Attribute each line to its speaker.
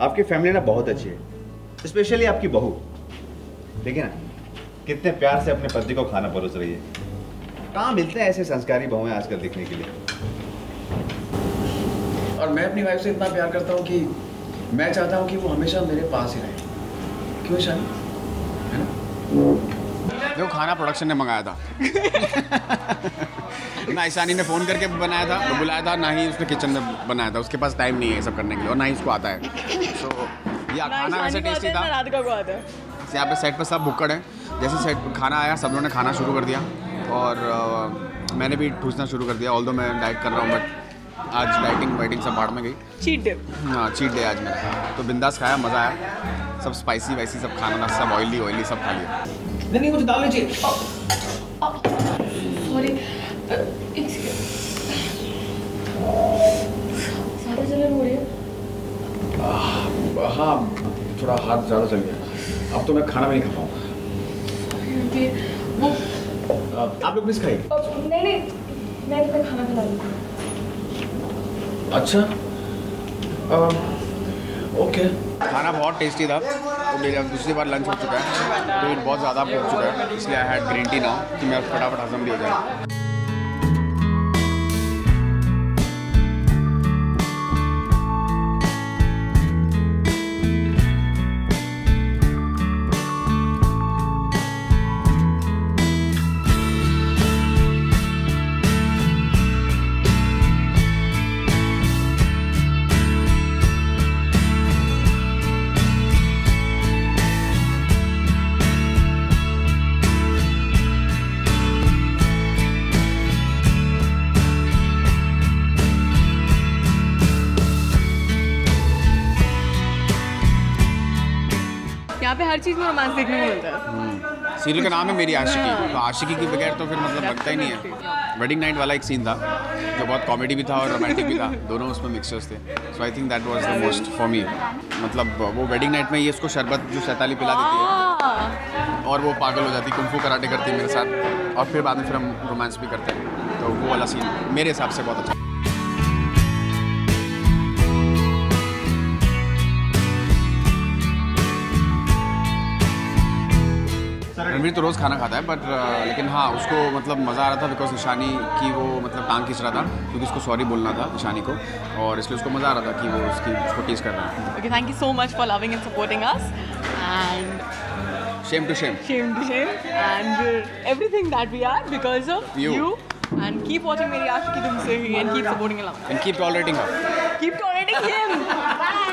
Speaker 1: आपकी फैमिली ना बहुत अच्छी है। स्पेशली आपकी बहू। देखिए ना, कितने प्यार से अपने पति को खाना परोस रही है। कहाँ मिलते हैं ऐसे संस्कारी बहुएँ आजकल देखने के लिए?
Speaker 2: और मैं अपनी वाइफ से इतना प्यार करता हूँ कि मैं चाहता हूँ कि वो हमेशा मेरे पास ही रहे। क्यों, शानी? है ना? देखो खाना प्रोडक्शन ने मंगाया था। ना ईशानी ने फ़ोन करके बनाया था तो बुलाया था ना ही उसने किचन में बनाया था। उसके पास टाइम नहीं है ये सब करने के लिए और ना ही उसको आता है। सो या खाना वैसे टेस्टी था।
Speaker 3: राधिका को आता है।
Speaker 2: यहाँ पे सेट पे सब भुक्कड़ है। जैसे सेट खाना आया सब लोगों ने खाना शुरू कर दिया। और मैंने भी ठूसना शुरू कर दिया ऑल मैं डाइट कर रहा हूँ बट आज डाइटिंग वाइटिंग सब बाढ़ में गई।
Speaker 3: चीट डे
Speaker 2: हाँ चीट डे आज मेरा। तो बिंदास खाया मज़ा आया। सब स्पाइसी वाइसी सब खाना ना सब ऑयली ऑयली सब खा लिया। नहीं मुझे
Speaker 3: सॉरी सारे जलन हो
Speaker 2: थोड़ा हाथ ज़्यादा चल गया। अब तो मैं खाना भी नहीं खा पाऊँगा। आप लोग प्लीज़ खाइए।
Speaker 3: नहीं नहीं मैं तुम्हें खाना खिला दूँगी
Speaker 2: अच्छा। ओके खाना बहुत टेस्टी था। तो मेरा दूसरी बार लंच हो चुका है। पेट बहुत ज़्यादा भूख चुका है। इसलिए आई हैड ग्रीन टी ना कि मैं फटाफट हजम भी हो जाए।
Speaker 3: यहाँ पे हर चीज़ में रोमांस देखने को मिलता है।
Speaker 2: सीरियल का नाम है मेरी आशिकी। तो आशिकी के बगैर तो फिर मतलब लगता ही नहीं है। वेडिंग नाइट वाला एक सीन था जो बहुत कॉमेडी भी था और रोमांटिक भी था। दोनों उसमें मिक्सचर्स थे। So I think that was the most for me मतलब वो वेडिंग नाइट में ये उसको शरबत जो शैताली पिला देती है और वो पागल हो जाती है कुंफू कराटे करती है मेरे साथ। और फिर बाद में फिर हम रोमांस भी करते हैं। तो वो वाला सीन मेरे हिसाब से बहुत अच्छा। रणवीर तो रोज़ खाना खाता है बट uh, लेकिन हाँ उसको मतलब मज़ा आ रहा था बिकॉज़ ईशानी की वो मतलब टांग खींच रहा था क्योंकि उसको सॉरी बोलना था ईशानी को और इसलिए उसको मज़ा आ रहा था कि वो उसकी उसको टेस्ट कर रहा है।
Speaker 3: Okay thank you so much for loving and supporting us and
Speaker 2: shame to shame
Speaker 3: shame to shame and everything that we are because of
Speaker 2: you
Speaker 3: and keep watching Meri Aashiqui Tumse Hi and keep supporting allow
Speaker 2: and keep tolerating
Speaker 3: him bye